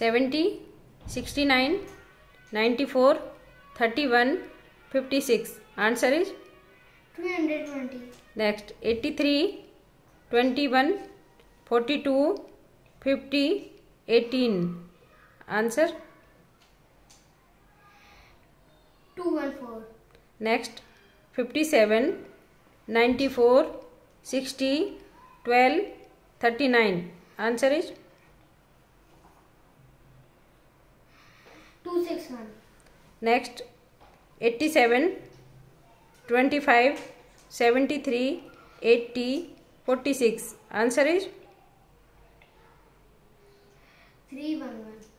70, 69, 94, 31, 56. Answer is 320. next 83, 21, 42, 50, 18. Answer 214. next 57, 94, 60, 12, 39. Answer is 261. next 87, 25, 73, 80, 46. Answer is 311.